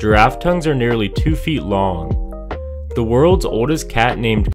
Giraffe tongues are nearly 2 feet long. The world's oldest cat named